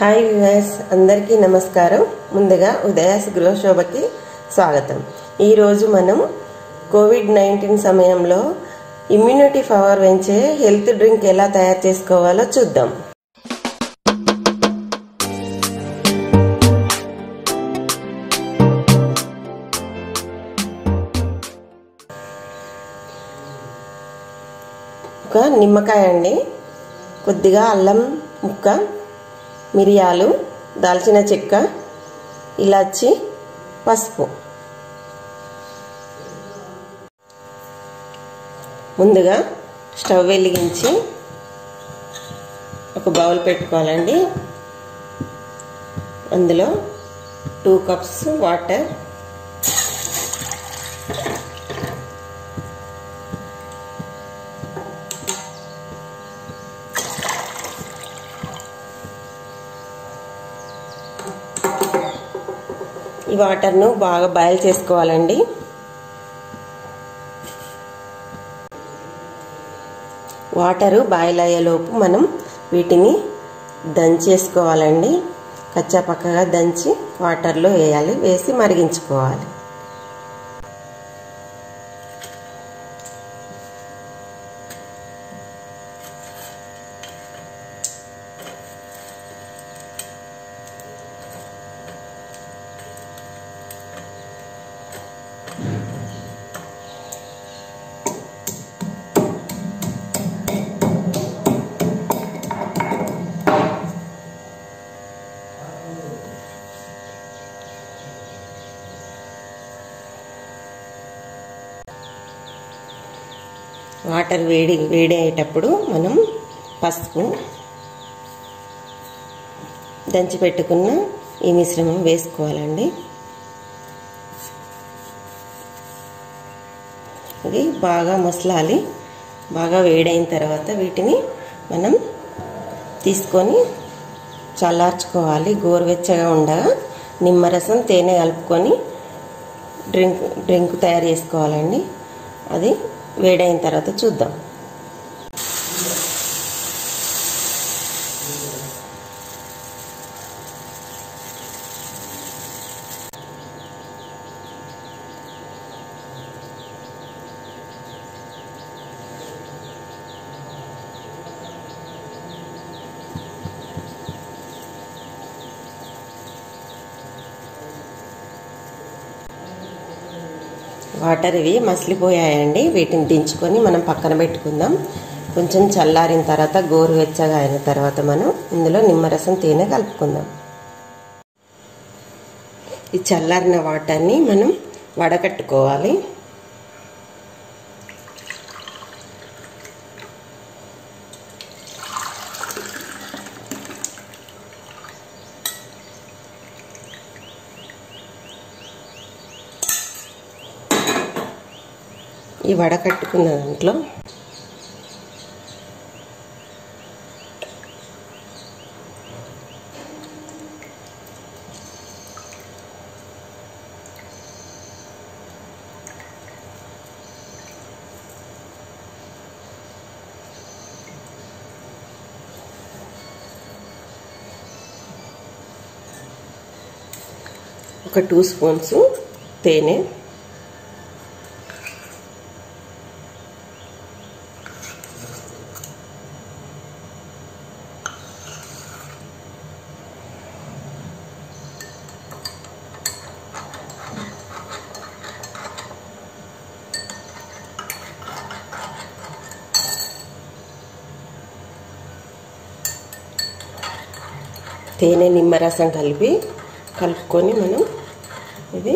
Hi viewers అందరికీ నమస్కారం. ముందుగా ఉదయాస్ గృహశోభకి స్వాగతం. ఈరోజు మనం కోవిడ్ నైన్టీన్ సమయంలో ఇమ్యూనిటీ పవర్ పెంచే హెల్త్ డ్రింక్ ఎలా తయారు చేసుకోవాలో చూద్దాం. ఒక నిమ్మకాయ అండి. కొద్దిగా అల్లం ముక్క మిరియాలు దాల్చిన చెక్క ఇలాచి పసుపు. ముందుగా స్టవ్ వెలిగించి ఒక బౌల్ పెట్టుకోవాలండి. అందులో టూ కప్స్ వాటర్ ఈ వాటర్ను బాగా బాయిల్ చేసుకోవాలండి. వాటరు బాయిల్ అయ్యేలోపు మనం వీటిని దంచేసుకోవాలండి కచ్చా పక్కగా దంచి వాటర్లో వేయాలి. వేసి మరిగించుకోవాలి. వాటర్ వేడి వేడి అయ్యేటప్పుడు మనం పసుపు దంచి పెట్టుకున్న ఈ మిశ్రమం వేసుకోవాలండి. ఇది బాగా మసలాలి. బాగా వేడైన తర్వాత వీటిని మనం తీసుకొని చల్లార్చుకోవాలి. గోరువెచ్చగా ఉండగా నిమ్మరసం తేనె కలుపుకొని డ్రింక్ డ్రింక్ తయారు చేసుకోవాలండి. అది వేడైన తర్వాత చూద్దాం. వాటర్ ఇవి మసిలిపోయాయండి. వీటిని దించుకొని మనం పక్కన పెట్టుకుందాం. కొంచెం చల్లారిన తర్వాత గోరువెచ్చగా అయిన తర్వాత మనం ఇందులో నిమ్మరసం తేనె కలుపుకుందాం. ఈ చల్లారిన వాటర్ని మనం వడకట్టుకోవాలి. ఈ వడకట్టుకున్న దాంట్లో ఒక టూ స్పూన్స్ తేనె తేనె నిమ్మరసం కలిపి కలుపుకొని మనం ఇది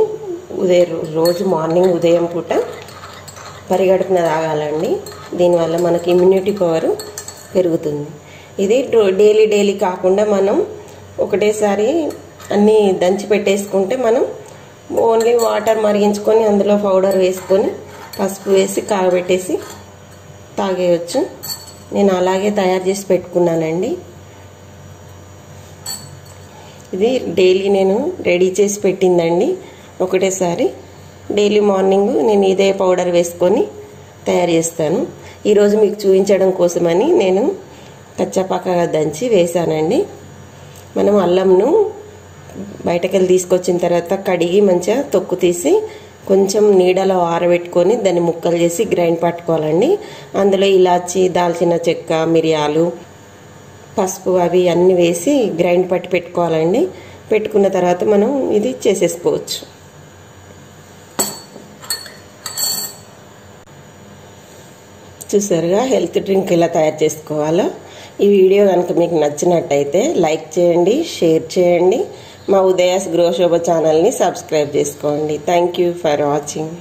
ఉదయం రోజు మార్నింగ్ ఉదయం పూట పరిగడుపున తాగాలండి. దీనివల్ల మనకి ఇమ్యూనిటీ పవర్ పెరుగుతుంది. ఇది డైలీ డైలీ కాకుండా మనం ఒకటేసారి అన్నీ దంచి పెట్టేసుకుంటే మనం ఓన్లీ వాటర్ మరిగించుకొని అందులో పౌడర్ వేసుకొని పసుపు వేసి కాగబెట్టేసి తాగేయచ్చు. నేను అలాగే తయారు చేసి పెట్టుకున్నానండి. ఇది డైలీ నేను రెడీ చేసి పెట్టిందండి ఒకటేసారి. డైలీ మార్నింగ్ నేను ఇదే పౌడర్ వేసుకొని తయారు చేస్తాను. ఈరోజు మీకు చూపించడం కోసమని నేను కచ్చాపక్కగా దంచి వేసానండి మనం అల్లంను బయటకెళ్ళి తీసుకొచ్చిన తర్వాత కడిగి మంచిగా తొక్కు తీసి కొంచెం నీడలో ఆరబెట్టుకొని దాన్ని ముక్కలు చేసి గ్రైండ్ పట్టుకోవాలండి. అందులో ఇలాచి దాల్చిన చెక్క మిరియాలు పసుపు అవి అన్నీ వేసి గ్రైండ్ పట్టి పెట్టుకోవాలండి. పెట్టుకున్న తర్వాత మనం ఇది చేసేసుకోవచ్చు. చూసారుగా హెల్త్ డ్రింక్ ఎలా తయారు చేసుకోవాలో. ఈ వీడియో కనుక మీకు నచ్చినట్టయితే లైక్ చేయండి షేర్ చేయండి. మా ఉదయాస్ గృహశోభ ఛానల్ని సబ్స్క్రైబ్ చేసుకోండి. Thank you for watching.